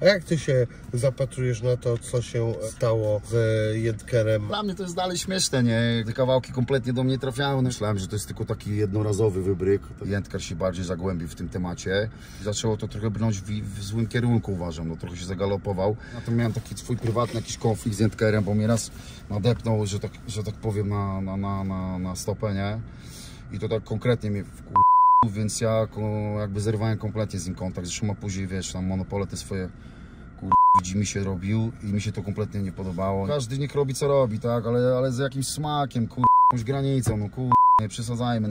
A jak ty się zapatrujesz na to, co się stało z Jedkerem? Dla mnie to jest dalej śmieszne, nie? Te kawałki kompletnie do mnie trafiały. Myślałem, że to jest tylko taki jednorazowy wybryk. Jędkar się bardziej zagłębił w tym temacie. Zaczęło to trochę brnąć w, w złym kierunku, uważam. No, trochę się zagalopował. Na to miałem taki swój prywatny jakiś konflikt z Jędkerem, bo mnie raz nadepnął, że tak, że tak powiem, na, na, na, na, na stopę, nie? I to tak konkretnie mnie wkur... więc ja jakby zerwałem kompletnie z nim kontakt. Zresztą a później, wiesz, tam monopole te swoje widzi mi się robił i mi się to kompletnie nie podobało. Każdy niech robi co robi, tak, ale, ale z jakimś smakiem, kur... jakąś granicą, no kur... nie przesadzajmy. No.